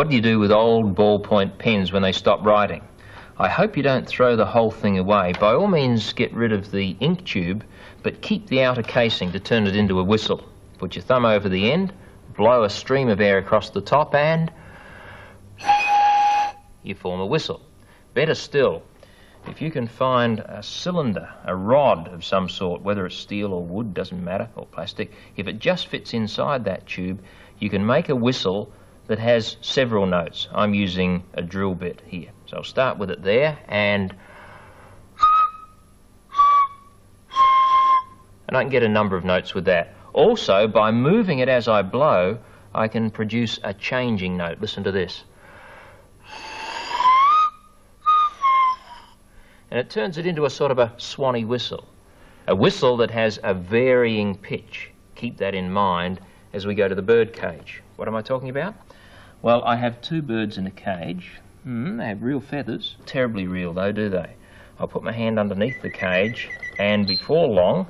What do you do with old ballpoint pens when they stop writing? I hope you don't throw the whole thing away. By all means, get rid of the ink tube, but keep the outer casing to turn it into a whistle. Put your thumb over the end, blow a stream of air across the top, and you form a whistle. Better still, if you can find a cylinder, a rod of some sort, whether it's steel or wood, doesn't matter, or plastic, if it just fits inside that tube, you can make a whistle that has several notes. I'm using a drill bit here. So I'll start with it there and and I can get a number of notes with that. Also, by moving it as I blow, I can produce a changing note. Listen to this. and it turns it into a sort of a Swanee whistle. A whistle that has a varying pitch. Keep that in mind as we go to the bird cage. What am I talking about? Well, I have two birds in a cage. Hmm, they have real feathers. Terribly real though, do they? I'll put my hand underneath the cage and before long,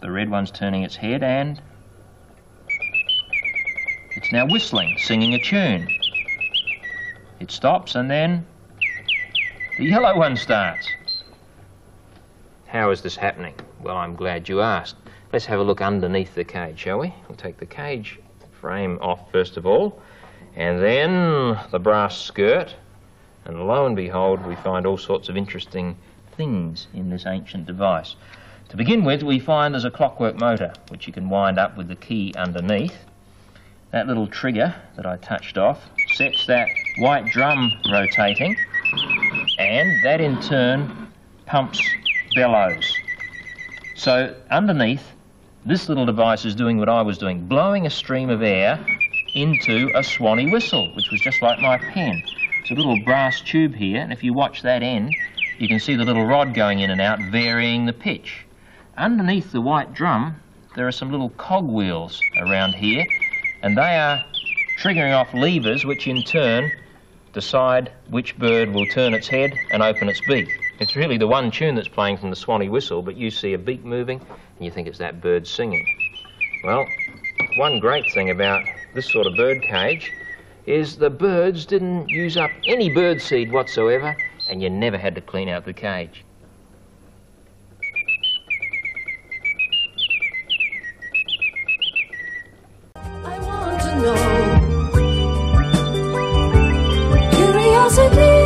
the red one's turning its head and it's now whistling, singing a tune. It stops and then the yellow one starts. How is this happening? Well, I'm glad you asked. Let's have a look underneath the cage, shall we? We'll take the cage frame off first of all, and then the brass skirt, and lo and behold, we find all sorts of interesting things in this ancient device. To begin with, we find there's a clockwork motor, which you can wind up with the key underneath. That little trigger that I touched off sets that white drum rotating, and that in turn pumps bellows. So underneath, this little device is doing what I was doing, blowing a stream of air into a Swanee whistle, which was just like my pen. It's a little brass tube here, and if you watch that end, you can see the little rod going in and out, varying the pitch. Underneath the white drum, there are some little cogwheels around here, and they are triggering off levers, which in turn decide which bird will turn its head and open its beak. It's really the one tune that's playing from the Swanee whistle, but you see a beak moving and you think it's that bird singing. Well, one great thing about this sort of bird cage is the birds didn't use up any bird seed whatsoever and you never had to clean out the cage. Curiosity